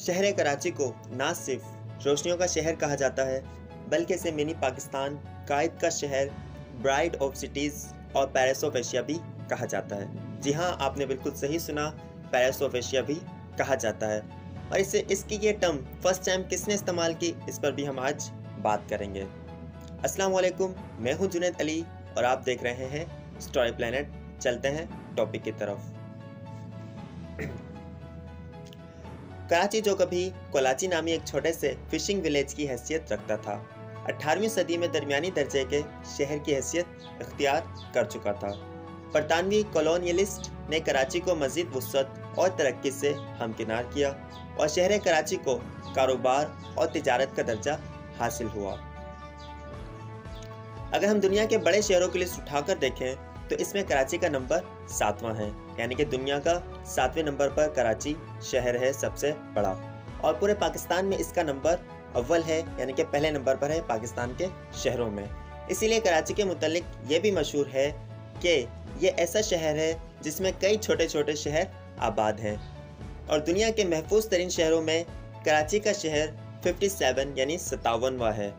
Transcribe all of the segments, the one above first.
शहर कराची को ना सिर्फ़ रोशनियों का शहर कहा जाता है, बल्कि इसे मिनी पाकिस्तान, कायद का शहर, ब्राइड ऑफ़ सिटीज़ और पेरिस ऑफ़ एशिया भी कहा जाता है। जी हाँ आपने बिल्कुल सही सुना पेरिस ऑफ़ एशिया भी कहा जाता है। और इसे, इसकी ये टर्म फ़र्स्ट टाइम किसने इस्तेमाल की, इस पर भी हम आज बात करेंगे। अस्सलाम वालेकुम मैं हूँ जुनेद अली और आप देख रहे हैं स्टोरी प्लानट, चलते हैं टॉपिक की तरफ़। कराची जो कभी कोलाची नामी एक छोटे से फिशिंग विलेज की हैसियत रखता था। 18वीं सदी में दरमियानी दर्जे के शहर की हैसियत इख्तियार कर चुका था। बरतानवी कॉलोनियलिस्ट ने कराची को मजीद वसत और तरक्की से हमकिनार किया और शहर कराची को कारोबार और तजारत का दर्जा हासिल हुआ। अगर हम दुनिया के बड़े शहरों की लिस्ट उठाकर देखें तो इसमें कराची का नंबर सातवां है। यानी कि दुनिया का सातवें नंबर पर कराची शहर है सबसे बड़ा। और पूरे पाकिस्तान में इसका नंबर अव्वल है, यानी कि पहले नंबर पर है पाकिस्तान के शहरों में। इसीलिए कराची के मुतलिक ये भी मशहूर है कि ये ऐसा शहर है जिसमें कई छोटे छोटे शहर आबाद हैं। और दुनिया के महफूज तरीन शहरों में कराची का शहर 57 यानी सतावनवा है।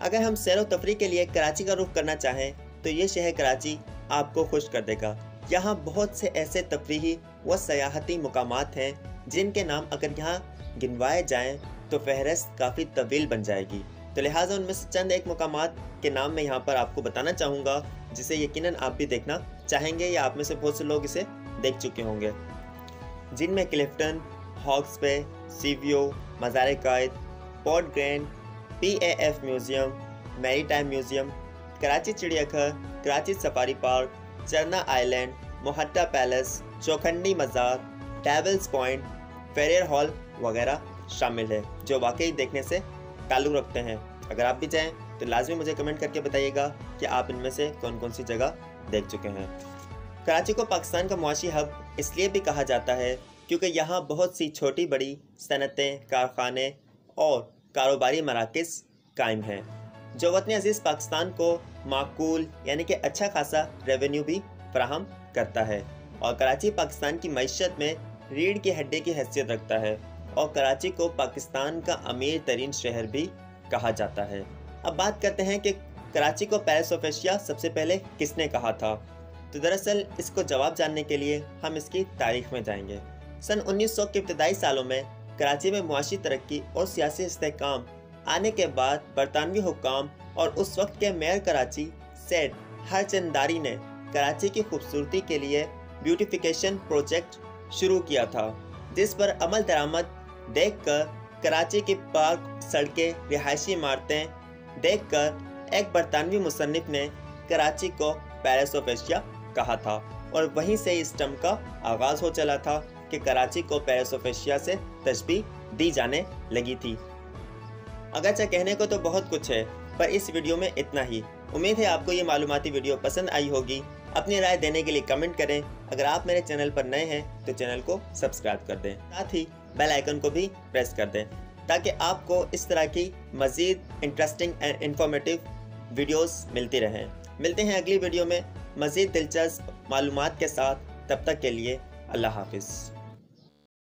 अगर हम सैर तफरी के लिए कराची का रुख करना चाहें तो ये शहर कराची आपको खुश कर देगा। यहाँ बहुत से ऐसे तफरी व सयाहती मकाम हैं, जिनके नाम अगर यहाँ गिनवाए जाएँ तो फहरस्त काफ़ी तवील बन जाएगी। तो लिहाजा उनमें से चंद एक मकाम के नाम मैं यहाँ पर आपको बताना चाहूँगा, जिसे यकीनन आप भी देखना चाहेंगे या आप में से बहुत से लोग इसे देख चुके होंगे। जिनमें क्लिफ्टन हॉक्स पे सीवियो मज़ार Quaid port grand, P A F museum maritime museum Karachi चिड़ियाघर, Karachi safari park, Charna island, Mohatta palace, Chaukhandi मज़ार, डेवल्स पॉइंट, फेरियर हॉल वगैरह शामिल है, जो वाकई देखने से ताल्लुक़ रखते हैं। अगर आप भी चाहें तो लाजमी मुझे कमेंट करके बताइएगा कि आप इनमें से कौन कौन सी जगह देख चुके हैं। कराची को पाकिस्तान का मुआशी हब इसलिए भी कहा जाता है क्योंकि यहाँ बहुत सी छोटी बड़ी सनतें, कारखाने और कारोबारी मराकज़ कायम हैं। जो वतन अज़ीज़ पाकिस्तान को माकूल, यानी कि अच्छा खासा रेवेन्यू भी फ्राहम करता है और कराची पाकिस्तान की मीशत में रीढ़ की हड्डी की हैसियत रखता है और कराची को पाकिस्तान का अमीर तरीन शहर भी कहा जाता है। अब बात करते हैं कि कराची को पेरिस ऑफ़ एशिया सबसे पहले किसने कहा था? तो दरअसल इसको जवाब जानने के लिए हम इसकी तारीख में जाएँगे। सन 1900 के इब्तदाई सालों में कराची में मुआशी तरक्की और सियासी इसकाम आने के बाद बरतानवी हुकाम और उस वक्त के मेयर कराची सेठ हरचंदारी ने कराची की खूबसूरती के लिए ब्यूटिफिकेशन प्रोजेक्ट शुरू किया था, जिस पर अमल दरामद देख कर कराची की पार्क सड़कें, रिहायशी इमारतें देख कर एक बरतानवी मुसनफ़ ने कराची को पेरिस ऑफ़ एशिया कहा था और वहीं से इस टर्म का आगाज़ हो चला था कि कराची को पेरिस ऑफ़ एशिया से तस्बी दी जाने लगी थी। अगरचे कहने को तो बहुत कुछ है, पर इस वीडियो में इतना ही। उम्मीद है आपको ये मालूमती वीडियो पसंद आई होगी। अपनी राय देने के लिए कमेंट करें। अगर आप मेरे चैनल पर नए हैं तो चैनल को सब्सक्राइब कर दें। साथ ही बेल आइकन को भी प्रेस कर दें, ताकि आपको इस तरह की मज़ीद इंटरेस्टिंग एंड इन्फॉर्मेटिव वीडियोस मिलती रहें। मिलते हैं अगली वीडियो में मज़ीद दिलचस्प मालूम के साथ। तब तक के लिए अल्लाह हाफिज़।